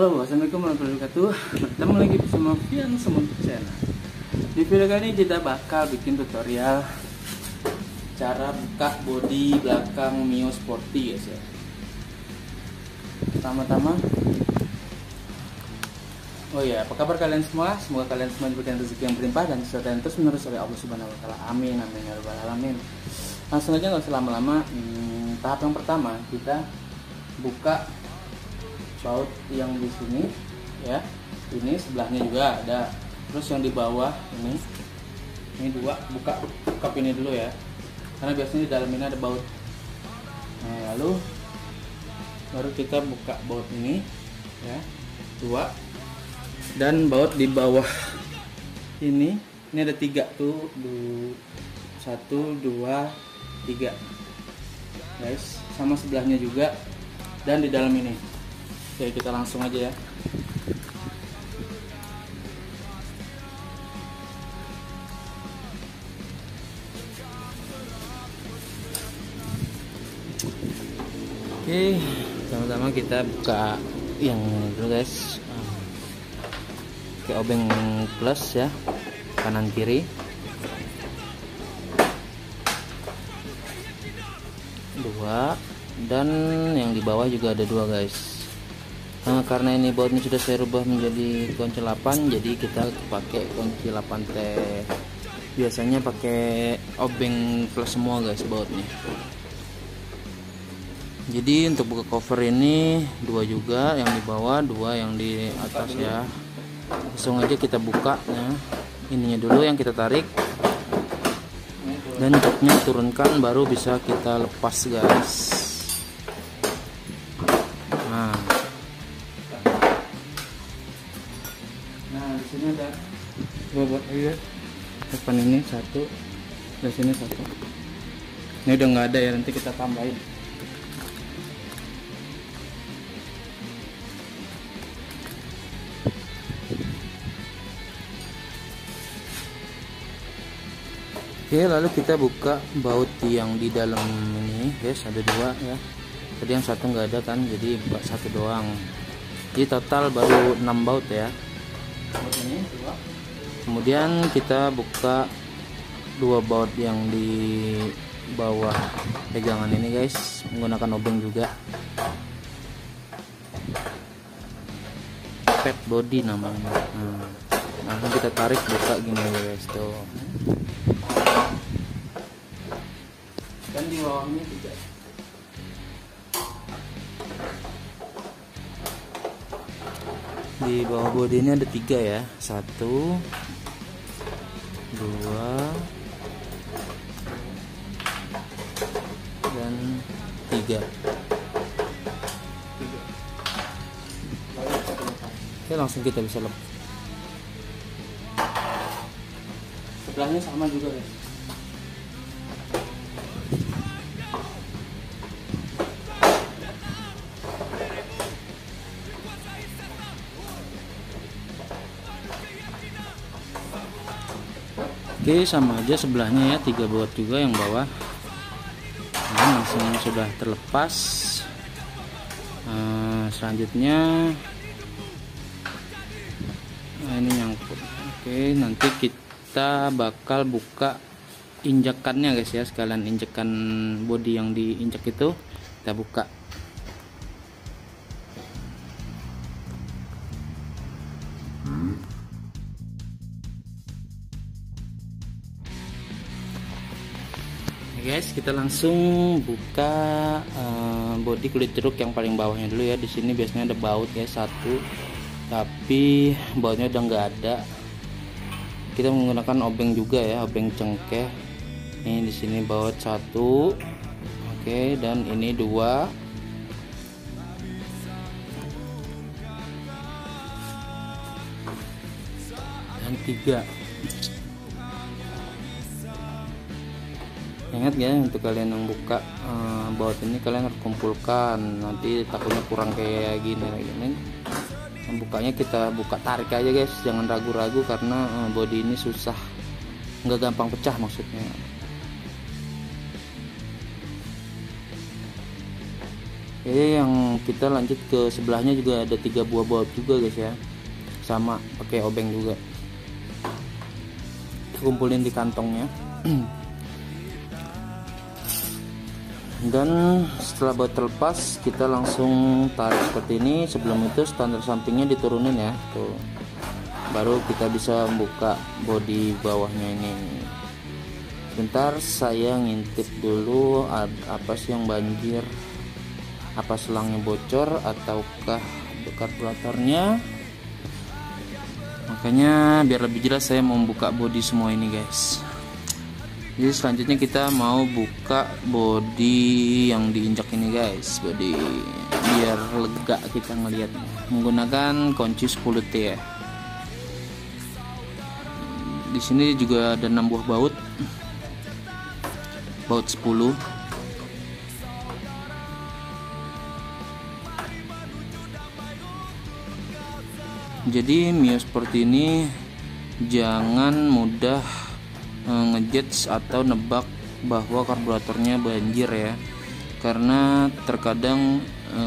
Halo, Assalamualaikum warahmatullahi wabarakatuh Ketemu lagi bersama Fian Semut Channel Di video kali ini kita bakal bikin tutorial Cara buka bodi belakang Mio Sporty guys ya Pertama-tama Oh ya, apa kabar kalian semua? Semoga kalian semua diberikan rezeki yang berlimpah dan sesuatu terus menerus oleh Allah Subhanahu Wa Taala. Amin, amin ya rabbal alamin. Langsung aja nggak usah lama-lama. Hmm, tahap yang pertama kita buka baut yang di sini ya. Ini sebelahnya juga ada. Terus yang di bawah ini ini dua. Buka cup ini dulu ya. Karena biasanya di dalam ini ada baut. Nah lalu baru kita buka baut ini ya. Dua. Dan baut di bawah ini ini ada tiga tuh. Du, satu dua tiga. Guys sama sebelahnya juga. Dan di dalam ini Oke kita langsung aja ya. Oke sama-sama kita buka yang dulu guys. Oke obeng plus ya kanan kiri. Dua dan yang di bawah juga ada dua guys nah, karena ini bautnya sudah saya rubah menjadi kunci 8 jadi kita pakai kunci 8 T. Biasanya pakai obeng plus semua guys bautnya. Jadi untuk buka cover ini dua juga yang di bawah dua yang di atas ya. Langsung aja kita buka ya. Ininya dulu yang kita tarik. Dan joknya turunkan baru bisa kita lepas guys dua aja depan ini satu di sini satu. Ini udah nggak ada ya nanti kita tambahin. Oke lalu kita buka baut yang di dalam ini. Guys ada dua ya. Tadi yang satu nggak ada kan jadi buka satu doang. Jadi total baru 6 baut ya kemudian kita buka dua baut yang di bawah pegangan ini guys. Menggunakan obeng juga. Pet body namanya. Nah, langsung kita tarik buka gini guys tuh. Dan di bawahnya juga di bawah bodi ini ada tiga ya. Satu dua dan tiga. Oke langsung kita bisa lepas sebelahnya sama juga guys Sama aja sebelahnya ya tiga buat juga yang bawah. Nah, langsung sudah terlepas. Nah, selanjutnya nah, ini nyangkut. Oke nanti kita bakal buka injekannya guys ya. Sekalian injekan body yang diinjek itu kita buka guys kita langsung buka uh, bodi kulit jeruk yang paling bawahnya dulu ya. Di sini biasanya ada baut ya satu. Tapi bautnya udah nggak ada. Kita menggunakan obeng juga ya obeng cengkeh. Ini di sini baut satu. Oke dan ini dua. Dan tiga ingat ya untuk kalian yang buka uh, baut ini kalian harus kumpulkan. Nanti takutnya kurang kayak gini gini bukanya kita buka tarik aja guys. Jangan ragu-ragu karena uh, body ini susah. Nggak gampang pecah maksudnya. Jadi yang kita lanjut ke sebelahnya juga ada tiga buah baut juga guys ya. Sama pakai obeng juga. Kumpulin di kantongnya dan setelah baut terlepas kita langsung tarik seperti ini. Sebelum itu standar sampingnya diturunin ya. Tuh. Baru kita bisa membuka bodi bawahnya ini. Sebentar saya ngintip dulu apa sih yang banjir? Apa selangnya bocor ataukah karburatornya makanya biar lebih jelas saya mau buka bodi semua ini guys jadi selanjutnya kita mau buka bodi yang diinjak ini guys. Bodi biar lega kita ngelihat menggunakan kunci 10T ya. Di sini juga ada 6 buah baut. Baut 10 jadi Mio seperti ini jangan mudah ngejudge atau nebak bahwa karburatornya banjir ya. Karena terkadang e,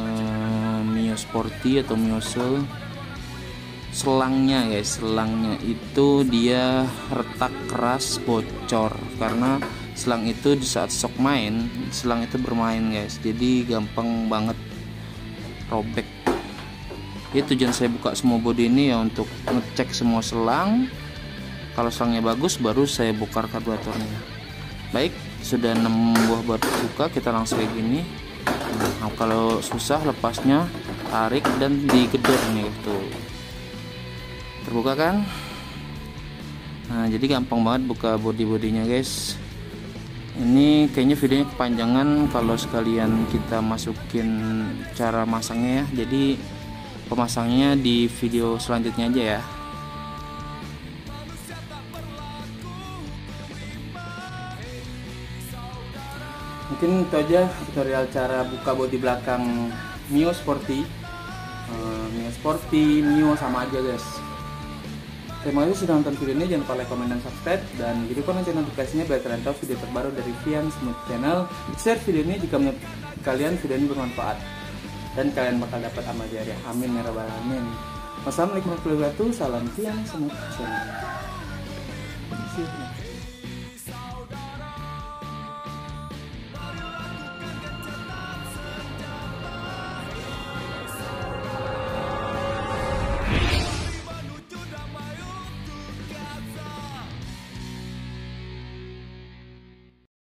Mio Sporty atau Mio Soul selangnya guys selangnya itu dia retak keras bocor. Karena selang itu di saat sok main selang itu bermain guys. Jadi gampang banget robek. Jadi tujuan saya buka semua bodi ini ya untuk ngecek semua selang kalau selangnya bagus baru saya bongkar karburatornya baik sudah 6 buah baut buka kita langsung kayak gini. Nah, kalau susah lepasnya tarik dan digedor nih gitu. Terbuka kan? Nah jadi gampang banget buka bodi-bodinya guys. Ini kayaknya videonya kepanjangan kalau sekalian kita masukin cara masangnya ya. Jadi pemasangnya di video selanjutnya aja ya mungkin itu aja tutorial cara buka bodi belakang Mio Sporty. Uh, Mio Sporty, Mio sama aja guys. Terima kasih sudah nonton video ini. Jangan lupa like, komen, dan subscribe. Dan hidupkan lonceng notifikasinya biar kalian tahu video terbaru dari Vian Smooth Channel. Share video ini jika menurut kalian video ini bermanfaat. Dan kalian bakal dapat amal jariah. Amin ya rabbal alamin. Wassalamualaikum warahmatullahi wabarakatuh. Salam tiang semua